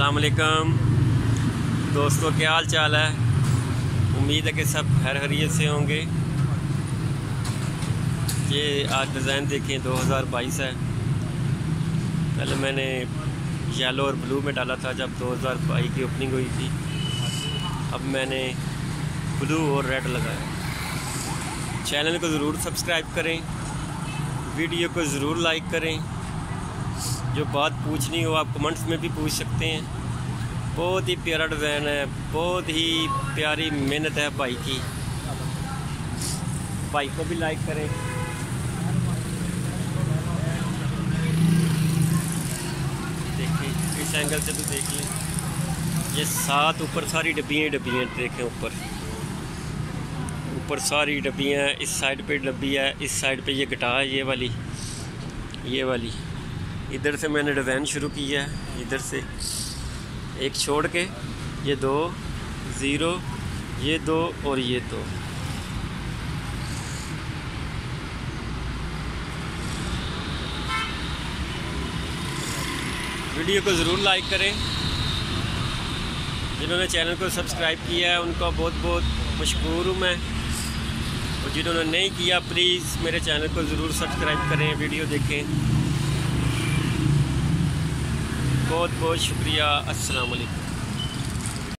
अस्सलाम वालेकुम। दोस्तों, क्या हाल चाल है? उम्मीद है कि सब खैर खरीत से होंगे। ये आज डिज़ाइन देखें 2022 है। पहले मैंने येलो और ब्लू में डाला था, जब 2022 की ओपनिंग हुई थी। अब मैंने ब्लू और रेड लगाया। चैनल को ज़रूर सब्सक्राइब करें, वीडियो को ज़रूर लाइक करें। जो बात पूछनी हो, आप कमेंट्स में भी पूछ सकते हैं। बहुत ही प्यारा डिज़ाइन है, बहुत ही प्यारी मेहनत है भाई की। भाई को भी लाइक करें। देखिए, इस एंगल से भी देख लें ये सात, ऊपर सारी डब्बियाँ डब्बियाँ देखें ऊपर। ऊपर सारी डब्बियाँ, इस साइड पे डब्बी है, इस साइड पे ये गिटार है, ये वाली। ये वाली। इधर से मैंने डिज़ाइन शुरू किया है, इधर से एक छोड़ के, ये दो, ज़ीरो, ये दो और ये दो। वीडियो को ज़रूर लाइक करें। जिन्होंने चैनल को सब्सक्राइब किया है, उनका बहुत बहुत मशहूर हूँ मैं। और जिन्होंने नहीं किया, प्लीज़ मेरे चैनल को ज़रूर सब्सक्राइब करें, वीडियो देखें। बहुत बहुत शुक्रिया। अस्सलाम